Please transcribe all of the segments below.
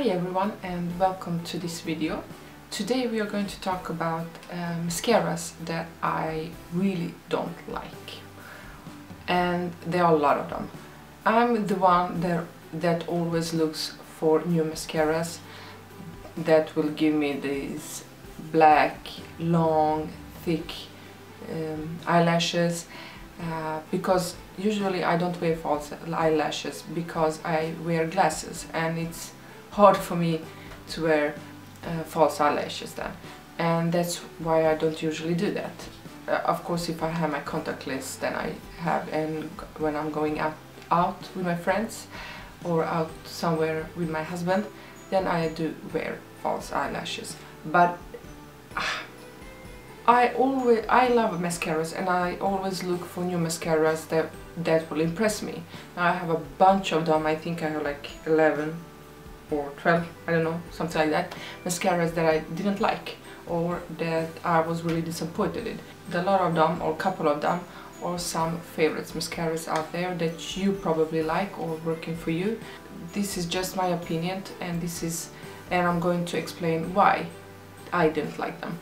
Hi everyone and welcome to this video. Today we are going to talk about uh, mascaras that I really don't like. And there are a lot of them. I'm the one that, that always looks for new mascaras that will give me these black, long, thick um, eyelashes uh, because usually I don't wear false eyelashes because I wear glasses and it's hard for me to wear uh, false eyelashes then and that's why I don't usually do that. Uh, of course if I have my contact lens then I have and when I'm going out, out with my friends or out somewhere with my husband then I do wear false eyelashes but I always I love mascaras and I always look for new mascaras that that will impress me. I have a bunch of them. I think I have like 11 or 12, I don't know, something like that. Mascaras that I didn't like or that I was really disappointed in. A lot of them or a couple of them or some favorites mascaras out there that you probably like or working for you. This is just my opinion and this is and I'm going to explain why I didn't like them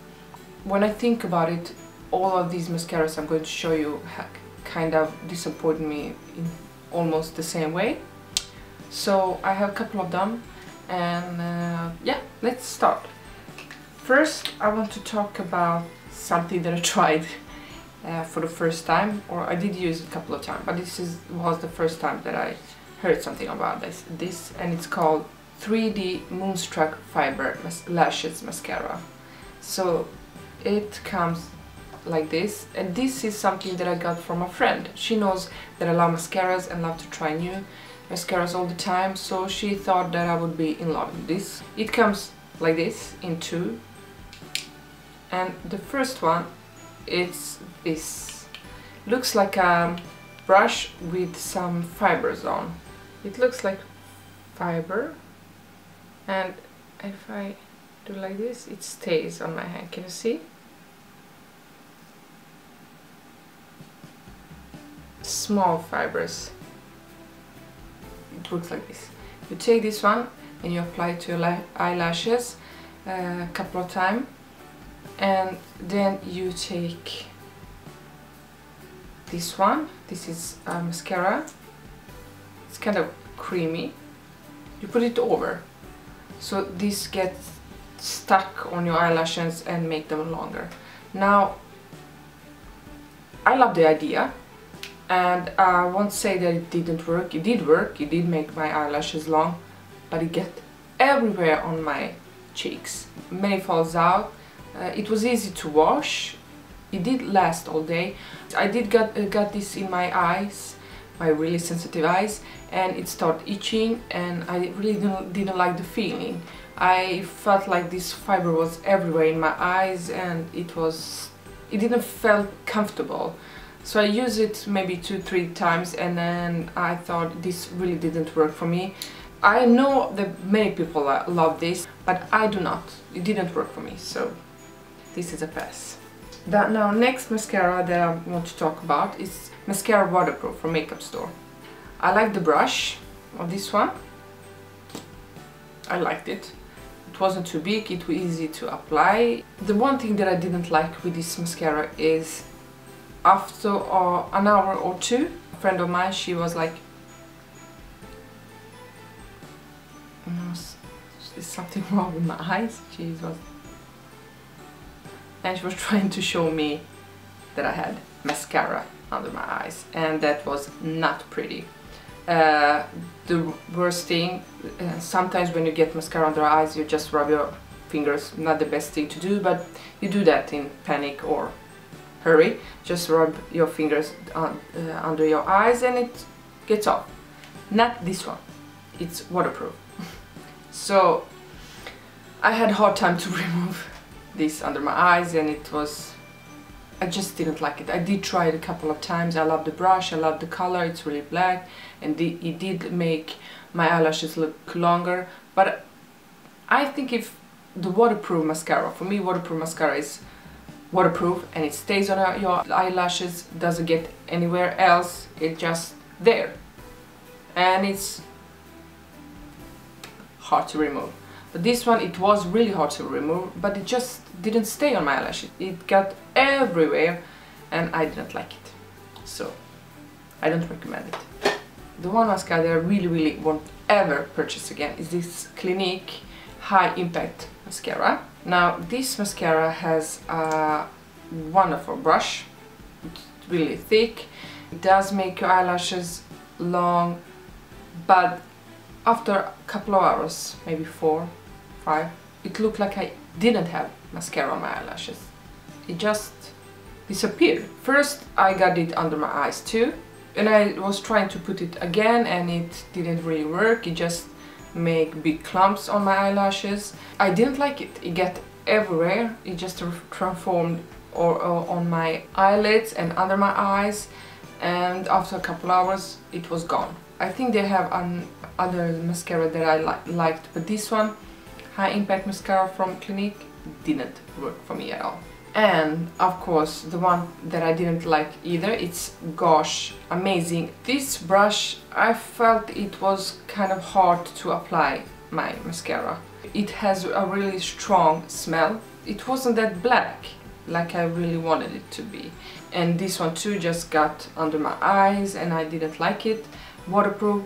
when I think about it, all of these mascaras I'm going to show you kind of disappointed me in almost the same way. So I have a couple of them and uh, yeah, let's start. First I want to talk about something that I tried uh, for the first time, or I did use it a couple of times, but this is, was the first time that I heard something about this, this and it's called 3D Moonstruck Fiber Mas Lashes Mascara. So it comes like this and this is something that I got from a friend. She knows that I love mascaras and love to try new mascaras all the time so she thought that I would be in love with this. It comes like this in two and the first one it's this. Looks like a brush with some fibers on. It looks like fiber and if I do like this, it stays on my hand. Can you see? Small fibers. Looks like this. You take this one and you apply to your eyelashes uh, a couple of times and then you take this one. This is a mascara. It's kind of creamy. You put it over so this gets stuck on your eyelashes and make them longer. Now, I love the idea and I won't say that it didn't work. It did work, it did make my eyelashes long, but it get everywhere on my cheeks. Many falls out. Uh, it was easy to wash. It did last all day. I did got, uh, got this in my eyes, my really sensitive eyes, and it started itching and I really didn't, didn't like the feeling. I felt like this fiber was everywhere in my eyes and it was it didn't feel comfortable so I used it maybe two three times and then I thought this really didn't work for me. I know that many people love this but I do not. It didn't work for me so this is a pass. That now next mascara that I want to talk about is mascara waterproof from makeup store. I like the brush of this one. I liked it. It wasn't too big, it was easy to apply. The one thing that I didn't like with this mascara is after uh, an hour or two, a friend of mine, she was like, is something wrong with my eyes? She was... And she was trying to show me that I had mascara under my eyes and that was not pretty. Uh, the worst thing, uh, sometimes when you get mascara under your eyes you just rub your fingers, not the best thing to do, but you do that in panic or hurry. Just rub your fingers on, uh, under your eyes and it gets off. Not this one, it's waterproof. so I had a hard time to remove this under my eyes and it was I just didn't like it. I did try it a couple of times. I love the brush, I love the color, it's really black and it did make my eyelashes look longer but I think if the waterproof mascara, for me waterproof mascara is waterproof and it stays on your eyelashes, doesn't get anywhere else, it's just there and it's hard to remove. But this one, it was really hard to remove, but it just didn't stay on my eyelashes. It got everywhere and I didn't like it. So, I don't recommend it. The one mascara that I really, really won't ever purchase again is this Clinique High Impact Mascara. Now, this mascara has a wonderful brush. It's really thick. It does make your eyelashes long, but after a couple of hours, maybe four, five, it looked like I didn't have mascara on my eyelashes. It just disappeared. First I got it under my eyes too and I was trying to put it again and it didn't really work. It just made big clumps on my eyelashes. I didn't like it. It got everywhere. It just transformed or, or on my eyelids and under my eyes and after a couple hours it was gone. I think they have an other mascara that I li liked, but this one, High Impact Mascara from Clinique, didn't work for me at all. And of course, the one that I didn't like either, it's Gosh Amazing. This brush, I felt it was kind of hard to apply my mascara. It has a really strong smell. It wasn't that black like I really wanted it to be. And this one too just got under my eyes and I didn't like it. Waterproof,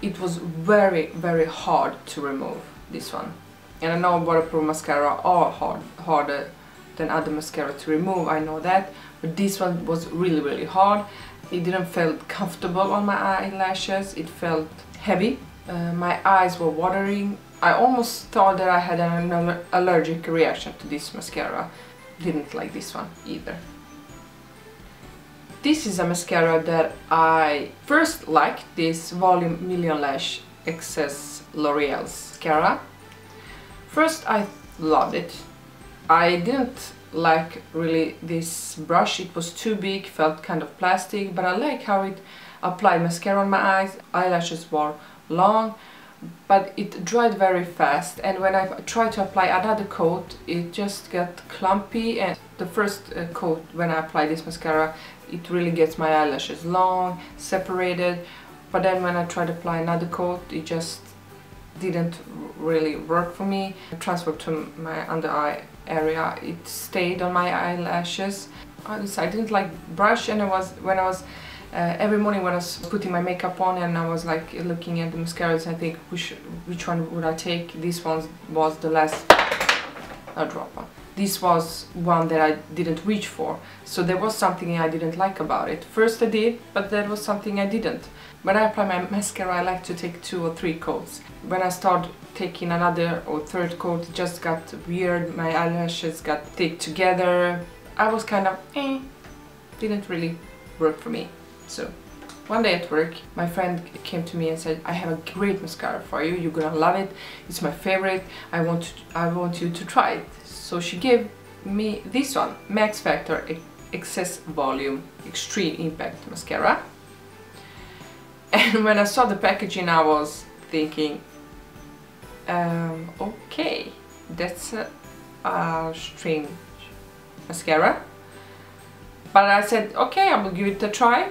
it was very very hard to remove this one and I know waterproof mascara are hard, harder than other mascara to remove, I know that. But this one was really really hard. It didn't feel comfortable on my eyelashes, it felt heavy. Uh, my eyes were watering. I almost thought that I had an allergic reaction to this mascara. Didn't like this one either. This is a mascara that I first liked, this Volume Million Lash Excess L'Oreal's mascara. First I loved it. I didn't like really this brush, it was too big, felt kind of plastic, but I like how it applied mascara on my eyes, eyelashes were long, but it dried very fast. And when I tried to apply another coat it just got clumpy. And the first uh, coat when I applied this mascara it really gets my eyelashes long, separated, but then when I tried to apply another coat, it just didn't really work for me. I transferred to my under eye area, it stayed on my eyelashes. I didn't like brush and I was, when I was, uh, every morning when I was putting my makeup on and I was like looking at the mascaras I think which, which one would I take, this one was the last drop on this was one that I didn't reach for. So there was something I didn't like about it. First I did, but there was something I didn't. When I apply my mascara I like to take two or three coats. When I start taking another or third coat it just got weird, my eyelashes got thick together. I was kind of eh, didn't really work for me. So one day at work, my friend came to me and said, I have a great mascara for you, you're gonna love it, it's my favorite, I want, to, I want you to try it. So she gave me this one, Max Factor Excess Volume Extreme Impact Mascara. And when I saw the packaging I was thinking, um, okay, that's a, a strange mascara. But I said, okay, I will give it a try.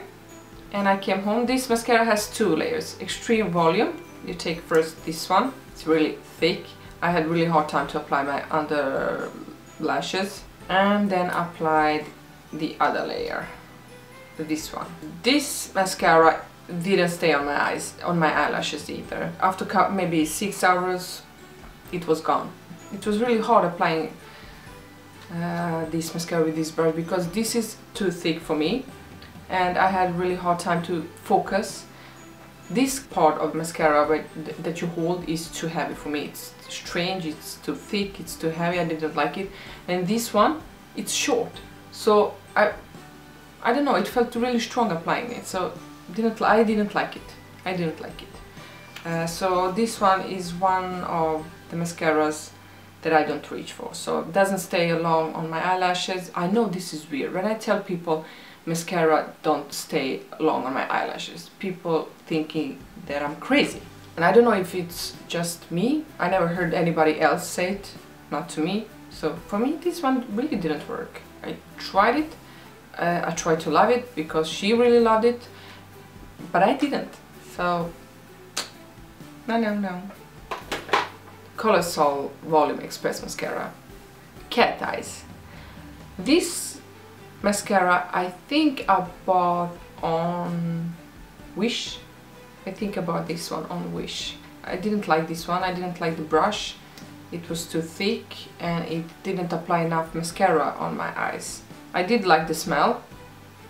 And I came home. This mascara has two layers. Extreme volume. You take first this one. It's really thick. I had really hard time to apply my under lashes and then applied the other layer this one this mascara didn't stay on my eyes on my eyelashes either after maybe six hours it was gone it was really hard applying uh, this mascara with this brush because this is too thick for me and I had really hard time to focus this part of mascara that you hold is too heavy for me. It's strange, it's too thick, it's too heavy, I didn't like it. And this one, it's short. So I I don't know, it felt really strong applying it. So didn't I didn't like it. I didn't like it. Uh, so this one is one of the mascaras that I don't reach for. So it doesn't stay long on my eyelashes. I know this is weird. When I tell people mascara don't stay long on my eyelashes. People thinking that I'm crazy. And I don't know if it's just me. I never heard anybody else say it, not to me. So for me this one really didn't work. I tried it, uh, I tried to love it because she really loved it, but I didn't. So, no, no, no. Colossal Volume Express Mascara. Cat Eyes. This mascara I think I bought on Wish. I think I bought this one on Wish. I didn't like this one, I didn't like the brush. It was too thick and it didn't apply enough mascara on my eyes. I did like the smell.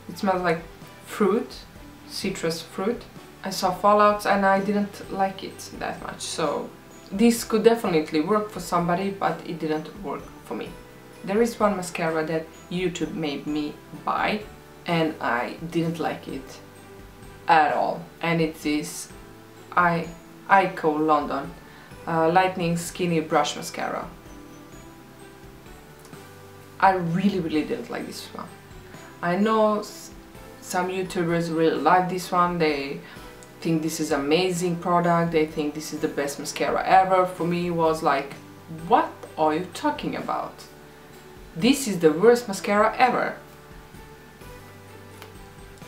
It smells like fruit, citrus fruit. I saw fallouts and I didn't like it that much. So this could definitely work for somebody but it didn't work for me. There is one mascara that YouTube made me buy and I didn't like it at all and it is I Eyeko London uh, Lengthening Skinny Brush Mascara. I really really didn't like this one. I know some YouTubers really like this one, they think this is amazing product, they think this is the best mascara ever. For me it was like, what are you talking about? This is the worst mascara ever.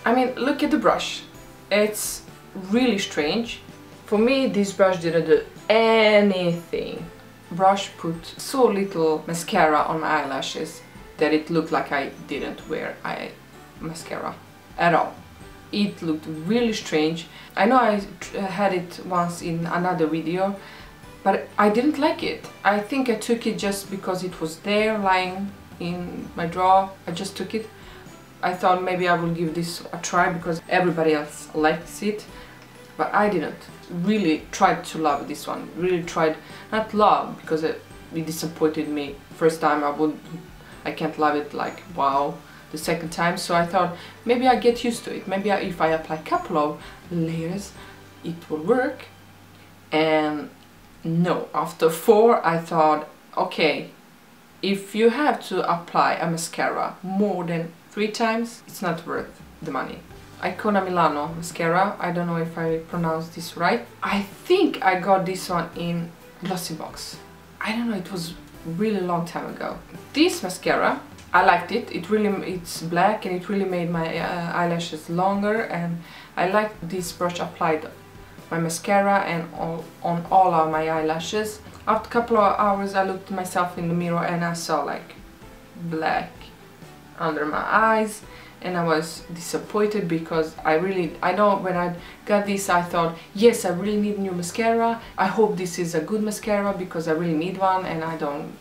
I mean, look at the brush. It's really strange. For me, this brush didn't do anything. Brush put so little mascara on my eyelashes that it looked like I didn't wear eye mascara at all. It looked really strange. I know I uh, had it once in another video, but I didn't like it. I think I took it just because it was there lying in my drawer. I just took it. I thought maybe I will give this a try because everybody else likes it, but I didn't. Really tried to love this one. Really tried, not love because it, it disappointed me. First time I would, I can't love it like wow the second time so I thought maybe I get used to it maybe I, if I apply a couple of layers it will work and no after four I thought okay if you have to apply a mascara more than three times it's not worth the money Icona Milano mascara I don't know if I pronounced this right I think I got this one in Glossybox I don't know it was really long time ago this mascara I liked it. It really, it's black and it really made my uh, eyelashes longer and I like this brush applied my mascara and all, on all of my eyelashes. After a couple of hours I looked myself in the mirror and I saw like black under my eyes. And I was disappointed because I really, I know when I got this I thought, yes I really need new mascara, I hope this is a good mascara because I really need one and I don't,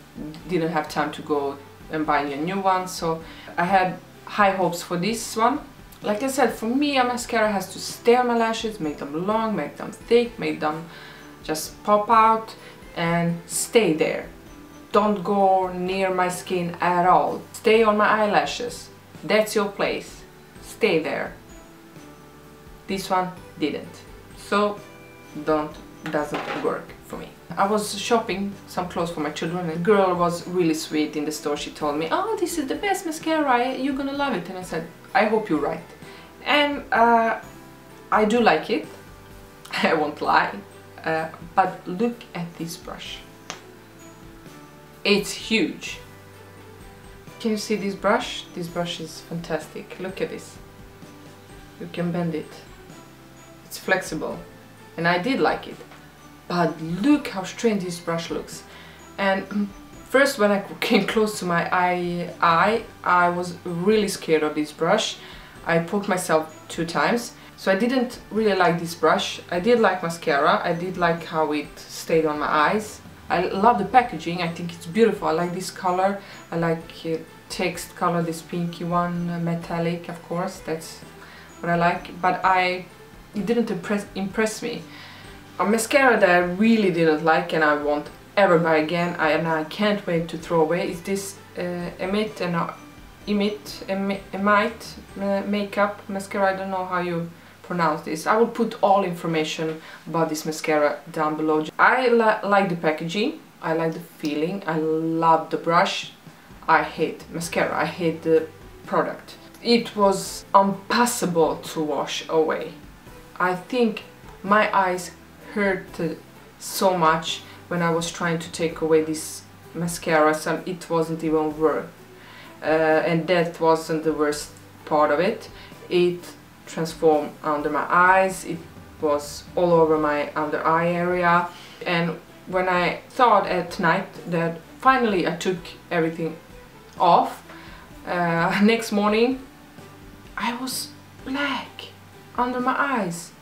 didn't have time to go and buy a new one. So I had high hopes for this one. Like I said for me a mascara has to stay on my lashes make them long make them thick make them just pop out and stay there. Don't go near my skin at all. Stay on my eyelashes. That's your place. Stay there. This one didn't. So don't doesn't work for me. I was shopping some clothes for my children and girl was really sweet in the store. She told me, oh, this is the best mascara, you're gonna love it. And I said, I hope you're right. And uh, I do like it, I won't lie, uh, but look at this brush. It's huge. Can you see this brush? This brush is fantastic. Look at this. You can bend it. It's flexible. And I did like it but look how strange this brush looks and first when I came close to my eye, eye I was really scared of this brush I poked myself two times so I didn't really like this brush. I did like mascara. I did like how it stayed on my eyes. I love the packaging. I think it's beautiful. I like this color. I like uh, text color this pinky one uh, metallic of course. That's what I like. But I it didn't impress impress me. A mascara that I really didn't like and I won't ever buy again I, and I can't wait to throw away is this uh, Emit and uh, Emit, Emite uh, makeup mascara, I don't know how you pronounce this. I will put all information about this mascara down below. I li like the packaging, I like the feeling, I love the brush. I hate mascara, I hate the product. It was impossible to wash away. I think my eyes hurt so much when I was trying to take away this mascara so it wasn't even worth uh, and that wasn't the worst part of it it transformed under my eyes. It was all over my under eye area. And when I thought at night that finally I took everything off, uh, next morning I was black under my eyes.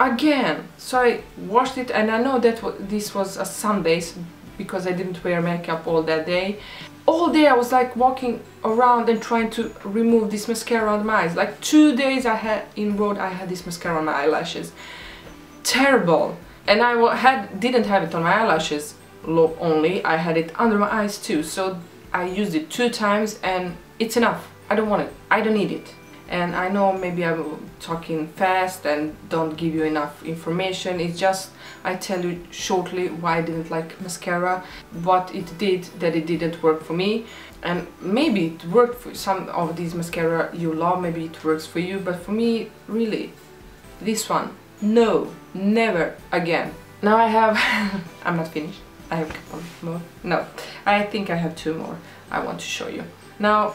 Again. So I washed it and I know that this was a Sunday because I didn't wear makeup all that day all day I was like walking around and trying to remove this mascara on my eyes. Like two days I had in road I had this mascara on my eyelashes. Terrible. And I had didn't have it on my eyelashes only. I had it under my eyes too. So I used it two times and it's enough. I don't want it. I don't need it and I know maybe I'm talking fast and don't give you enough information. It's just I tell you shortly why I didn't like mascara what it did that it didn't work for me. And maybe it worked for some of these mascara you love maybe it works for you but for me really this one no never again. Now I have I'm not finished. I have a couple more. No I think I have two more I want to show you. Now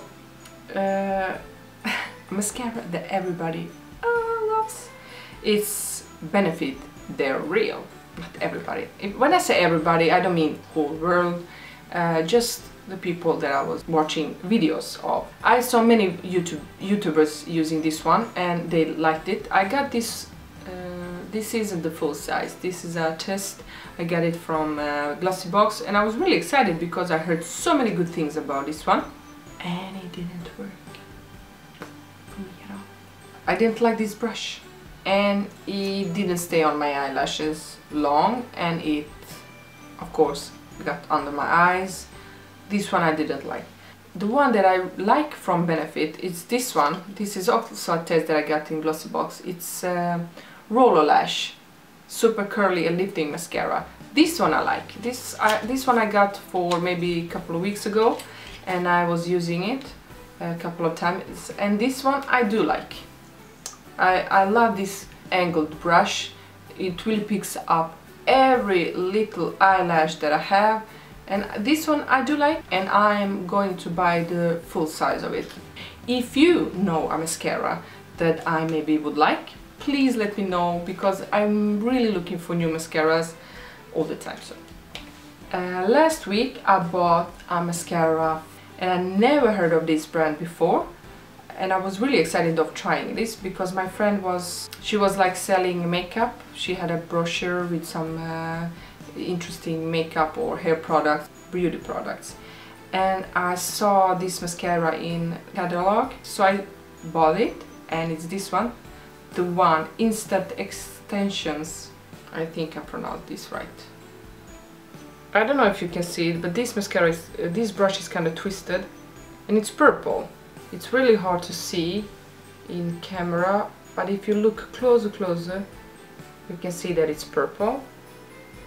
uh, mascara that everybody uh, loves. It's Benefit, they're real, not everybody. When I say everybody, I don't mean whole world, uh, just the people that I was watching videos of. I saw many YouTube YouTubers using this one and they liked it. I got this, uh, this isn't the full size, this is a test. I got it from uh, Glossybox and I was really excited because I heard so many good things about this one and it didn't work. I didn't like this brush. And it didn't stay on my eyelashes long and it of course got under my eyes. This one I didn't like. The one that I like from Benefit is this one. This is also a test that I got in Glossybox it's uh, Roller Lash super curly and lifting mascara. This one I like. This I, this one I got for maybe a couple of weeks ago and I was using it a couple of times. And this one I do like I, I love this angled brush. It really picks up every little eyelash that I have and this one I do like and I'm going to buy the full size of it. If you know a mascara that I maybe would like, please let me know because I'm really looking for new mascaras all the time. So. Uh, last week I bought a mascara and I never heard of this brand before and I was really excited of trying this because my friend was she was like selling makeup. She had a brochure with some uh, interesting makeup or hair products beauty products. And I saw this mascara in catalog. So I bought it and it's this one. The one instant extensions. I think I pronounced this right. I don't know if you can see it but this mascara is uh, this brush is kind of twisted and it's purple it's really hard to see in camera, but if you look closer, closer, you can see that it's purple.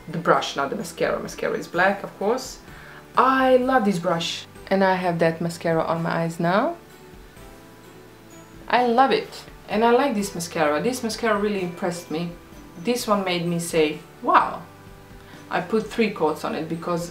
The brush, not the mascara. Mascara is black, of course. I love this brush. And I have that mascara on my eyes now. I love it. And I like this mascara. This mascara really impressed me. This one made me say, wow. I put three coats on it because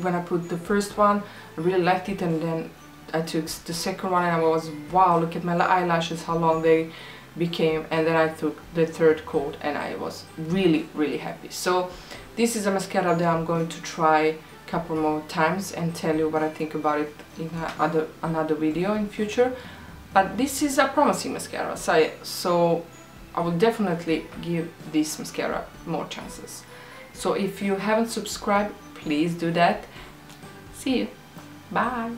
when I put the first one, I really liked it and then I took the second one and I was wow look at my eyelashes how long they became. And then I took the third coat and I was really really happy. So this is a mascara that I'm going to try a couple more times and tell you what I think about it in other, another video in future. But this is a promising mascara so so I will definitely give this mascara more chances. So if you haven't subscribed please do that. See you. Bye